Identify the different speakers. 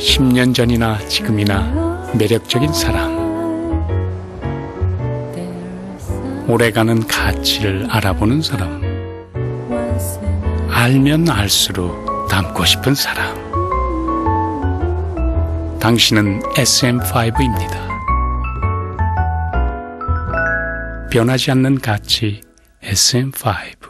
Speaker 1: 10년 전이나 지금이나 매력적인 사람. 오래가는 가치를 알아보는 사람. 알면 알수록 닮고 싶은 사람. 당신은 SM5입니다. 변하지 않는 가치 SM5.